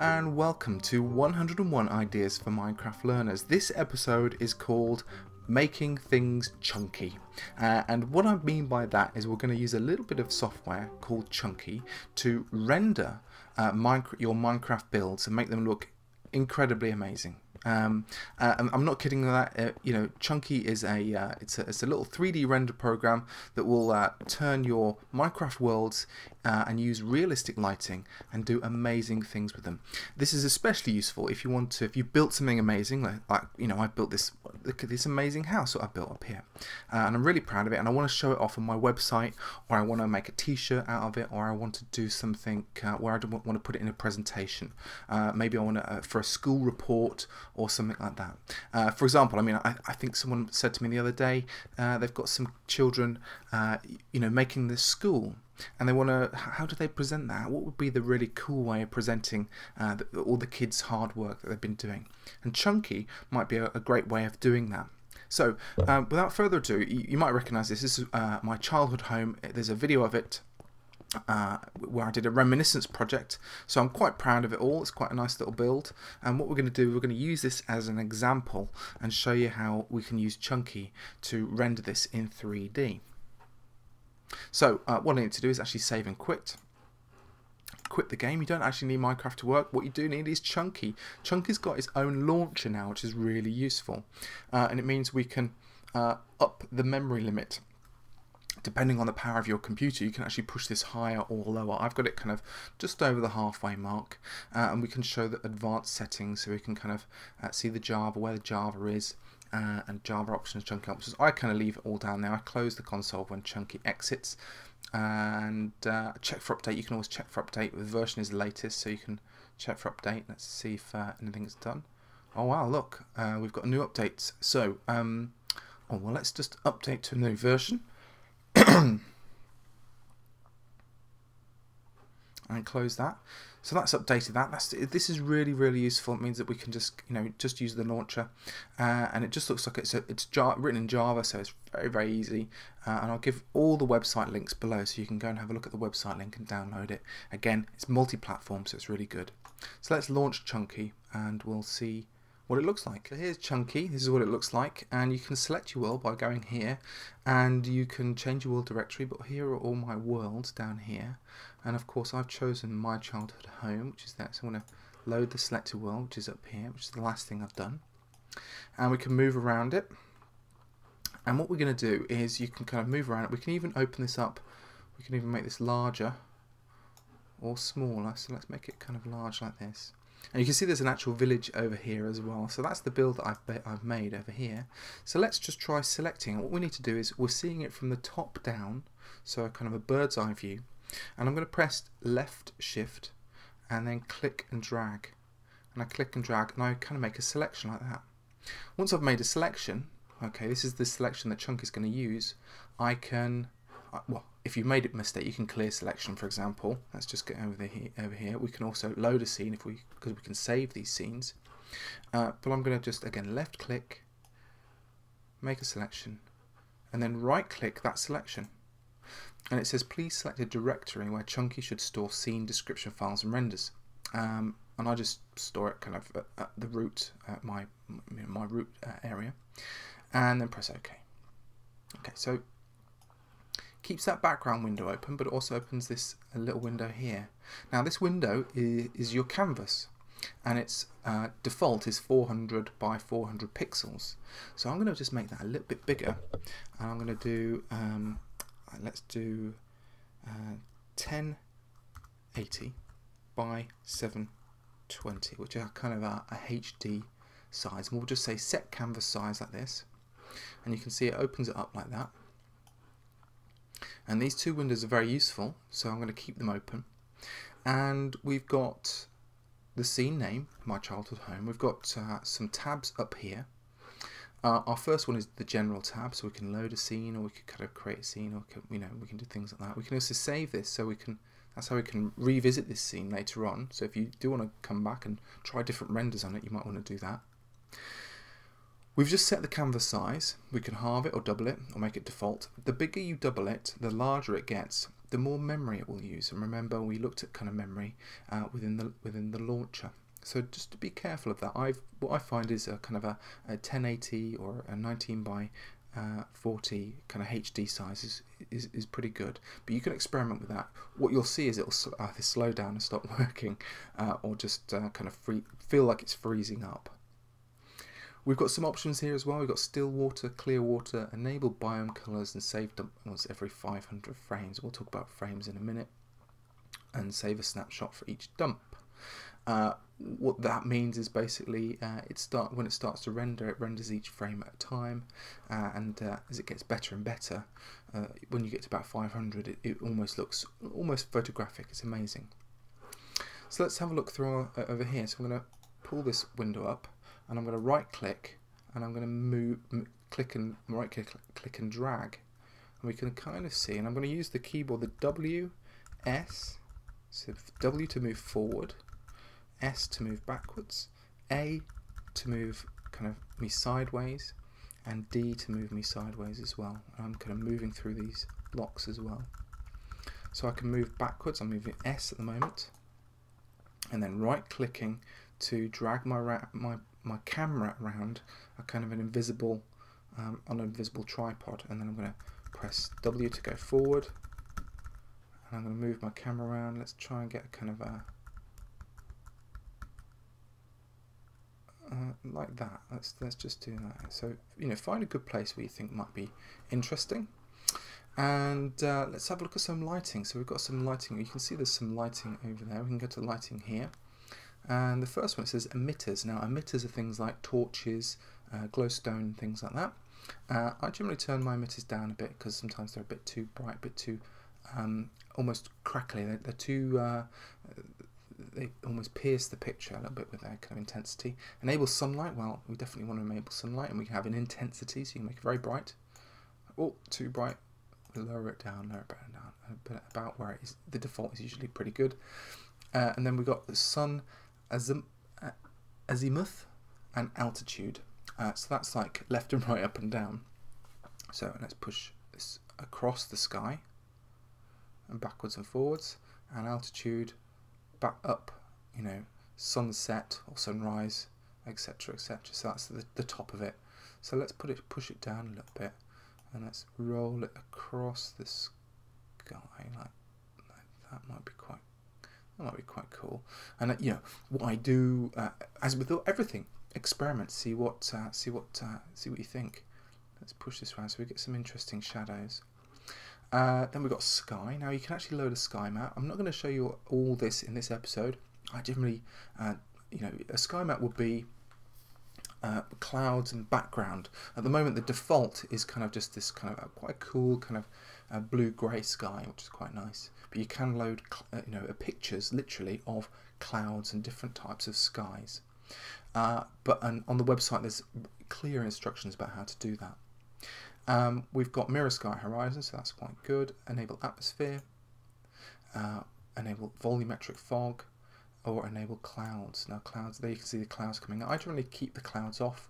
And welcome to 101 Ideas for Minecraft Learners. This episode is called Making Things Chunky. Uh, and what I mean by that is we're going to use a little bit of software called Chunky to render uh, your Minecraft builds and make them look incredibly amazing. Um, uh, I'm not kidding that. Uh, you know, Chunky is a uh, it's a it's a little 3D render program that will uh, turn your Minecraft worlds uh, and use realistic lighting and do amazing things with them. This is especially useful if you want to if you built something amazing like, like you know I built this look at this amazing house that I built up here uh, and I'm really proud of it and I want to show it off on my website or I want to make a t-shirt out of it or I want to do something where I don't want to put it in a presentation. maybe I want to for a school report or something like that. Uh, for example, I mean, I, I, think someone said to me the other day uh, they've got some children, uh, you know, making this school. And they want to. How do they present that? What would be the really cool way of presenting uh, the, all the kids' hard work that they've been doing? And Chunky might be a, a great way of doing that. So, um, without further ado, you, you might recognize this. This is uh, my childhood home. There's a video of it uh, where I did a reminiscence project. So I'm quite proud of it all. It's quite a nice little build. And what we're going to do, we're going to use this as an example and show you how we can use Chunky to render this in 3D. So uh, what I need to do is actually save and quit. Quit the game. You don't actually need Minecraft to work. What you do need is Chunky. Chunky's got its own launcher now, which is really useful. Uh, and it means we can uh, up the memory limit depending on the power of your computer, you can actually push this higher or lower. I've got it kind of just over the halfway mark, uh, and we can show the advanced settings so we can kind of uh, see the Java, where the Java is, uh, and Java options, chunky options. I kind of leave it all down there. I close the console when chunky exits, and uh, check for update. You can always check for update. The version is latest, so you can check for update. Let's see if uh, anything's done. Oh wow, look, uh, we've got new updates. So, um, oh well, let's just update to a new version. and close that. So that's updated that. That's this is really really useful. It means that we can just you know just use the launcher, uh, and it just looks like it's a, it's written in Java, so it's very very easy. Uh, and I'll give all the website links below, so you can go and have a look at the website link and download it. Again, it's multi-platform, so it's really good. So let's launch Chunky, and we'll see what it looks like. So here's Chunky, this is what it looks like, and you can select your world by going here, and you can change your world directory, but here are all my worlds down here, and of course I've chosen my childhood home, which is there, so I'm going to load the selected world, which is up here, which is the last thing I've done, and we can move around it, and what we're going to do is you can kind of move around it, we can even open this up, we can even make this larger, or smaller, so let's make it kind of large like this. And you can see there's an actual village over here as well. So that's the build that I've, I've made over here. So let's just try selecting. What we need to do is we're seeing it from the top down, so kind of a bird's eye view. And I'm going to press left shift and then click and drag. And I click and drag and I kind of make a selection like that. Once I've made a selection, okay, this is the selection that Chunk is going to use, I can, uh, well, if you've made a mistake, you can clear selection, for example. Let's just get over, the, over here. We can also load a scene if we because we can save these scenes. Uh, but I'm going to just, again, left click, make a selection, and then right click that selection. And it says, please select a directory where Chunky should store scene description files and renders. Um, and I just store it kind of at, at the root, at my, my root uh, area, and then press OK. Okay, so keeps that background window open but also opens this little window here. Now this window is, is your canvas and its uh, default is 400 by 400 pixels. So I'm going to just make that a little bit bigger and I'm going to do, um, let's do uh, 1080 by 720 which are kind of a, a HD size and we'll just say set canvas size like this and you can see it opens it up like that and these two windows are very useful, so I'm going to keep them open. And we've got the scene name, my childhood home. We've got uh, some tabs up here. Uh, our first one is the general tab, so we can load a scene, or we can kind of create a scene, or can, you know we can do things like that. We can also save this, so we can. That's how we can revisit this scene later on. So if you do want to come back and try different renders on it, you might want to do that. We've just set the canvas size. We can halve it or double it or make it default. The bigger you double it, the larger it gets. the more memory it will use. And remember, we looked at kind of memory uh, within the within the launcher. So just to be careful of that, I've what I find is a kind of a, a 1080 or a 19 by uh, 40 kind of HD size is, is, is pretty good. But you can experiment with that. What you'll see is it'll either slow down and stop working, uh, or just uh, kind of free, feel like it's freezing up. We've got some options here as well. We've got still water, clear water, enable biome colors, and save dump once every 500 frames. We'll talk about frames in a minute. And save a snapshot for each dump. Uh, what that means is basically uh, it start when it starts to render, it renders each frame at a time, uh, and uh, as it gets better and better, uh, when you get to about 500, it, it, almost looks almost photographic. It's amazing. So let's have a look through our, over here. So I'm going to pull this window up and I'm going to right click and I'm going to move click and right click, click and drag. And we can kind of see and I'm going to use the keyboard the W S so W to move forward S to move backwards A to move kind of me sideways and D to move me sideways as well. I'm kind of moving through these blocks as well. So I can move backwards I'm moving S at the moment and then right clicking to drag my my my camera around a kind of an invisible um, on an invisible tripod and then I'm going to press W to go forward and I'm going to move my camera around. Let's try and get a kind of a uh, like that. Let's let's just do that. So you know find a good place where you think might be interesting. And uh, let's have a look at some lighting. So we've got some lighting. You can see there's some lighting over there. We can go to lighting here and the first one says emitters. Now emitters are things like torches, uh, glowstone, things like that. Uh, I generally turn my emitters down a bit because sometimes they're a bit too bright, a bit too um, almost crackly. They're, they're too uh, they almost pierce the picture a little bit with their kind of intensity. Enable sunlight. Well, we definitely want to enable sunlight, and we can have an intensity, so you can make it very bright. Oh, too bright. Lower it down, lower it down, but about where it is. The default is usually pretty good. Uh, and then we've got the sun azim azimuth and altitude. Uh, so that's like left and right, up and down. So let's push this across the sky and backwards and forwards and altitude back up, you know, sunset or sunrise, etc. etc. So that's the, the top of it. So let's put it push it down a little bit and let's roll it across the sky like, like that might be quite that might be quite cool. And uh, you know what I do, uh, as with everything, experiment, see what, uh, see what, uh, see what you think. Let's push this around so we get some interesting shadows. Uh, then we've got sky. Now you can actually load a sky map. I'm not going to show you all this in this episode. I generally, uh, you know, a sky map would be uh, clouds and background. At the moment, the default is kind of just this kind of quite cool kind of uh, blue-grey sky, which is quite nice. But you can load, uh, you know, pictures literally of clouds and different types of skies. Uh, but on the website, there's clear instructions about how to do that. Um, we've got mirror sky horizon, so that's quite good. Enable atmosphere, uh, enable volumetric fog, or enable clouds. Now clouds, there you can see the clouds coming I generally keep the clouds off.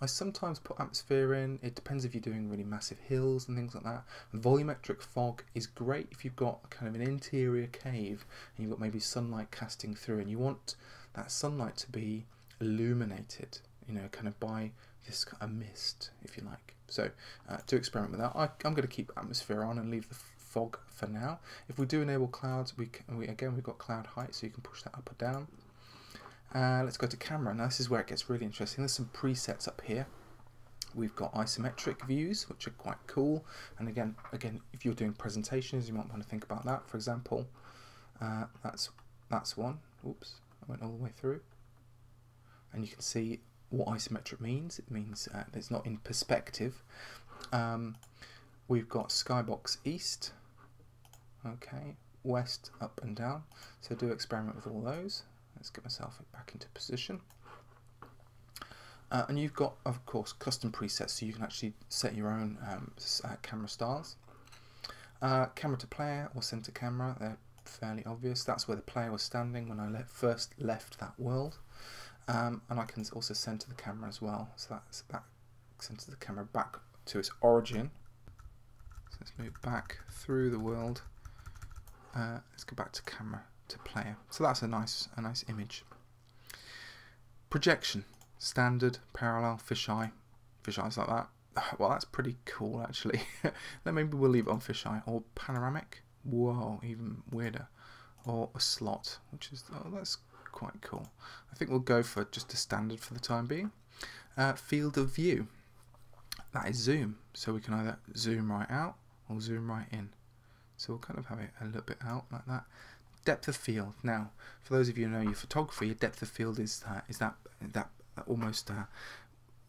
I sometimes put atmosphere in, it depends if you're doing really massive hills and things like that. Volumetric fog is great if you've got kind of an interior cave and you've got maybe sunlight casting through and you want that sunlight to be illuminated, you know, kind of by this kind of mist, if you like. So uh, to experiment with that, I, I'm going to keep atmosphere on and leave the fog for now. If we do enable clouds, we, can, we again we've got cloud height, so you can push that up or down. Uh, let's go to camera. Now this is where it gets really interesting. There's some presets up here. We've got isometric views, which are quite cool. And again, again, if you're doing presentations, you might want to think about that. For example, uh, that's that's one. Oops, I went all the way through. And you can see what isometric means. It means uh, it's not in perspective. Um, we've got skybox east. Okay, west, up and down. So do experiment with all those. Let's get myself back into position. Uh, and you've got, of course, custom presets, so you can actually set your own um, uh, camera styles. Uh, camera to player or center camera, they're fairly obvious. That's where the player was standing when I le first left that world. Um, and I can also center the camera as well. So that's that center the camera back to its origin. So let's move back through the world uh, let's go back to camera to player. So that's a nice a nice image. Projection, standard, parallel, fisheye, fisheyes like that. Well, that's pretty cool actually. then maybe we'll leave it on fisheye or panoramic. Whoa, even weirder. Or a slot, which is oh, that's quite cool. I think we'll go for just a standard for the time being. Uh, field of view. That is zoom, so we can either zoom right out or zoom right in. So we'll kind of have it a little bit out like that. Depth of field. Now, for those of you who know your photography, depth of field is uh, is that that almost uh,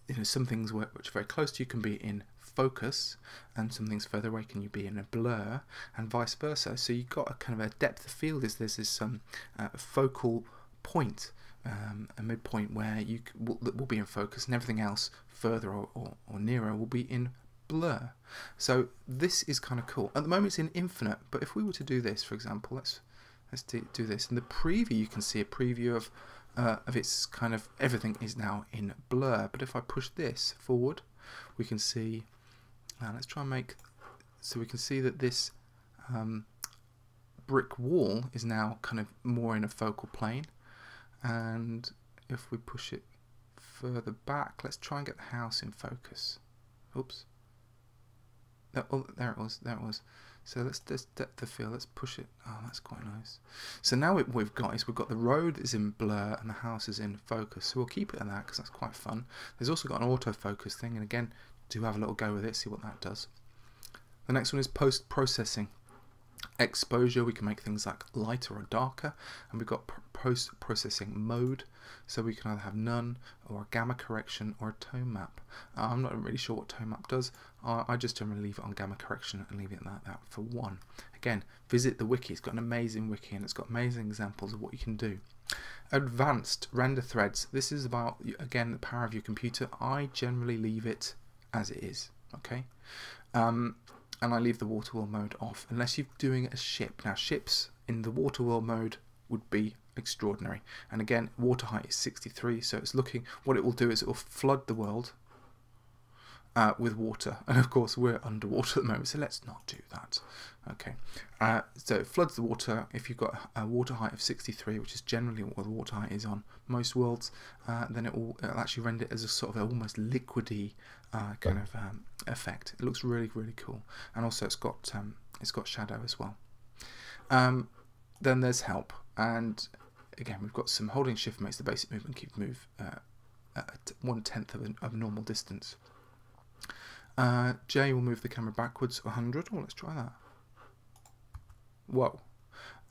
you know some things which are very close to you can be in focus, and some things further away can you be in a blur, and vice versa. So you've got a kind of a depth of field. Is this um, uh, focal point, um, a midpoint where you will, will be in focus, and everything else further or, or, or nearer will be in blur. So this is kind of cool. At the moment it's in infinite, but if we were to do this, for example, let's let's do, do this. In the preview, you can see a preview of uh, of its kind of everything is now in blur. But if I push this forward, we can see. Now let's try and make so we can see that this um, brick wall is now kind of more in a focal plane. And if we push it further back, let's try and get the house in focus. Oops. Oh, there it was. There it was. So let's just depth of field. Let's push it. Oh, that's quite nice. So now what we've got is we've got the road is in blur and the house is in focus. So we'll keep it at that because that's quite fun. There's also got an autofocus thing, and again, do have a little go with it, see what that does. The next one is post processing exposure we can make things like lighter or darker and we've got post processing mode so we can either have none or a gamma correction or a tone map. Uh, I'm not really sure what tone map does. I just generally leave it on gamma correction and leave it like that for one. Again visit the wiki. It's got an amazing wiki and it's got amazing examples of what you can do. Advanced render threads. This is about again the power of your computer. I generally leave it as it is okay? Um, and I leave the water world mode off unless you're doing a ship. Now ships in the water world mode would be extraordinary. And again water height is 63 so it's looking what it will do is it will flood the world uh, with water. And of course we're underwater at the moment so let's not do that. Okay. Uh, so it floods the water. If you've got a water height of 63 which is generally what the water height is on most worlds uh, then it will actually render it as a sort of almost liquidy uh, kind of um, effect. It looks really really cool, and also it's got um, it's got shadow as well. Um, then there's help, and again we've got some holding shift makes the basic movement keep move uh, at one tenth of a, of normal distance. Uh, J will move the camera backwards 100. Oh, let's try that. Whoa.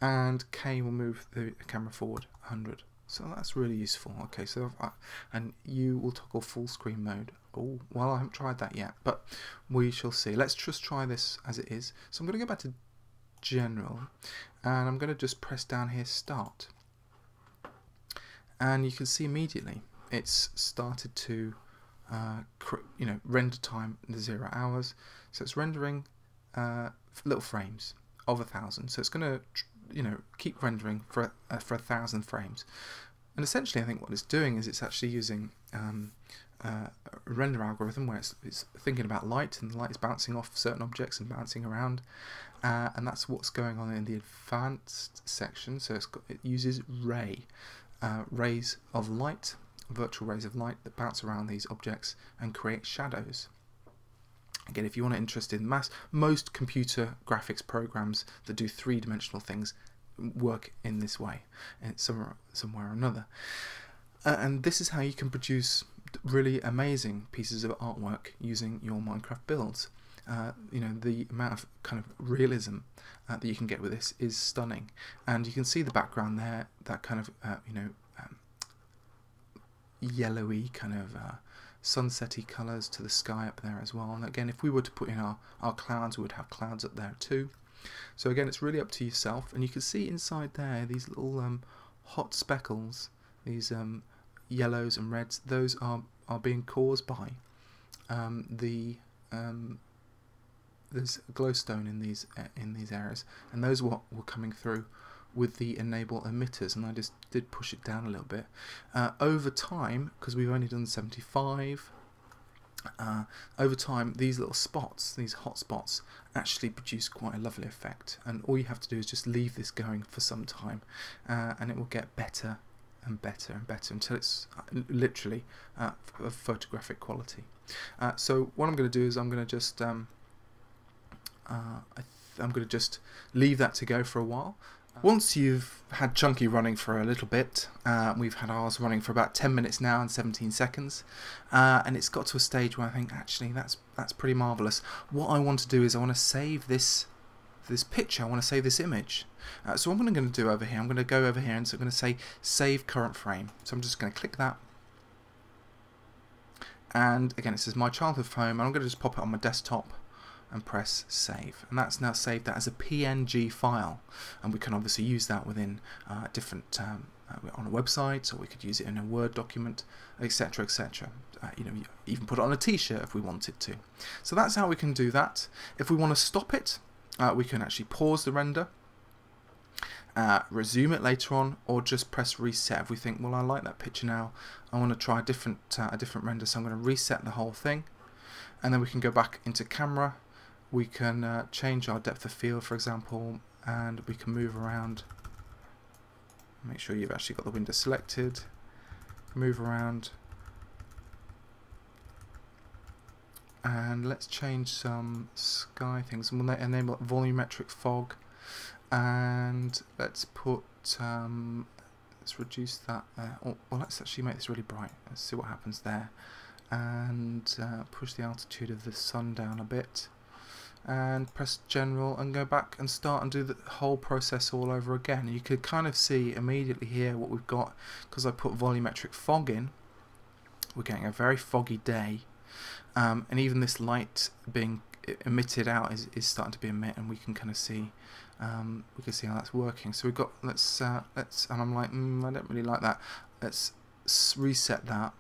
And K will move the camera forward 100. So that's really useful. Okay, so I, and you will toggle full screen mode Oh, well, I haven't tried that yet, but we shall see. Let's just try this as it is. So I'm going to go back to General, and I'm going to just press down here Start. And you can see immediately it's started to, uh, you know, render time the zero hours. So it's rendering uh, little frames of a thousand. So it's going to, you know, keep rendering for uh, for a thousand frames. And essentially, I think what it's doing is it's actually using um, uh, render algorithm where it's, it's, thinking about light and the light is bouncing off certain objects and bouncing around uh, and that's what's going on in the advanced section so got, it uses ray uh, rays of light virtual rays of light that bounce around these objects and create shadows again if you want to interest in mass most computer graphics programs that do three-dimensional things work in this way somewhere, somewhere or another uh, and this is how you can produce really amazing pieces of artwork using your Minecraft builds. Uh, you know the amount of kind of realism uh, that you can get with this is stunning, and you can see the background there. That kind of uh, you know um, yellowy kind of uh, sunsetty colours to the sky up there as well. And again, if we were to put in our our clouds, we would have clouds up there too. So again, it's really up to yourself, and you can see inside there these little um, hot speckles, these um, yellows and reds, those are, are being caused by um, the um, there's glowstone in these uh, in these areas, and those what were coming through with the enable emitters, and I just did push it down a little bit. Uh, over time, because we've only done 75, uh, over time, these little spots, these hot spots, actually produce quite a lovely effect. And all you have to do is just leave this going for some time, uh, and it will get better and better and better until it's uh, literally uh, of photographic quality. So what I'm going to do is I'm going to just um, uh, I'm going to just leave that to go for a while. Once you've had Chunky running for a little bit, uh, we've had ours running for about 10 minutes now and 17 seconds, uh, and it's got to a stage where I think actually that's that's pretty marvellous. What I want to do is I want to save this this picture, I want to save this image. Uh, so what I'm going to do over here, I'm going to go over here and so I'm going to say save current frame. So I'm just going to click that. And again it says my childhood phone, and I'm going to just pop it on my desktop and press save. And that's now saved that as a PNG file. And we can obviously use that within uh, different um, uh, on a website or we could use it in a Word document etc etc uh, you know even put it on a t-shirt if we wanted to. So that's how we can do that. If we want to stop it uh, we can actually pause the render uh, resume it later on or just press reset. If we think well I like that picture now. I want to try a different uh, a different render so I'm going to reset the whole thing. And then we can go back into camera we can uh, change our depth of field for example and we can move around. Make sure you've actually got the window selected. Move around. And let's change some sky things. And we'll enable volumetric fog. And let's put um, let's reduce that there. Oh, well let's actually make this really bright. Let's see what happens there. And uh, push the altitude of the sun down a bit and press general and go back and start and do the whole process all over again. You could kind of see immediately here what we've got because I put volumetric fog in. We're getting a very foggy day um, and even this light being emitted out is, is starting to be emitted and we can kind of see um, we can see how that's working. So we've got let's uh, let's and I'm like mm, I don't really like that. Let's reset that.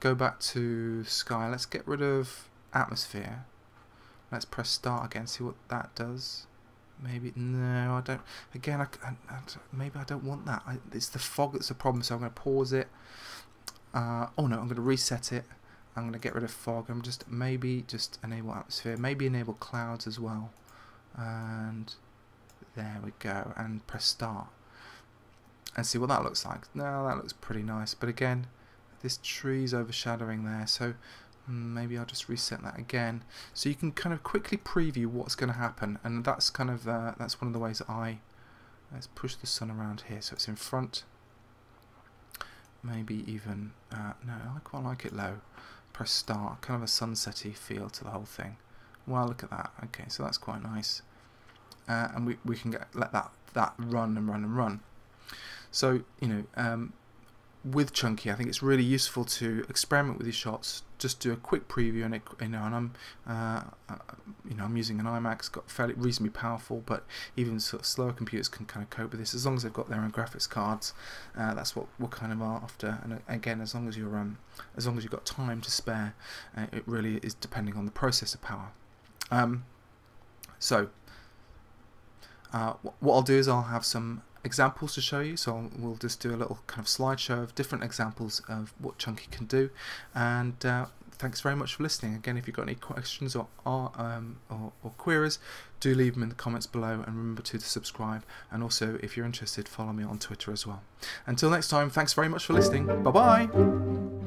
Go back to sky. Let's get rid of atmosphere Let's press start again, see what that does. Maybe, no, I don't, again, I, I, I maybe I don't want that. I, it's the fog that's the problem, so I'm going to pause it. Uh, oh no, I'm going to reset it. I'm going to get rid of fog. I'm just, maybe just enable atmosphere. Maybe enable clouds as well. And there we go. And press start. And see what that looks like. Now that looks pretty nice. But again, this tree's overshadowing there. So maybe I'll just reset that again. So you can kind of quickly preview what's going to happen and that's kind of uh, that's one of the ways I let's push the sun around here. So it's in front maybe even uh, no I quite like it low. Press start kind of a sunsetty feel to the whole thing. Wow look at that. Okay so that's quite nice. Uh, and we, we can get let that that run and run and run. So you know um, with Chunky, I think it's really useful to experiment with your shots. Just do a quick preview, and it, you know, and I'm, uh, uh, you know, I'm using an iMac, got fairly reasonably powerful, but even sort of slower computers can kind of cope with this as long as they've got their own graphics cards. Uh, that's what we're kind of after. And uh, again, as long as you're, um, as long as you've got time to spare, uh, it really is depending on the processor power. Um, so, uh, what I'll do is I'll have some examples to show you. So we'll just do a little kind of slideshow of different examples of what Chunky can do. And uh, thanks very much for listening. Again if you've got any questions or, um, or, or, queries do leave them in the comments below. And remember to subscribe. And also if you're interested follow me on Twitter as well. Until next time thanks very much for listening. Bye bye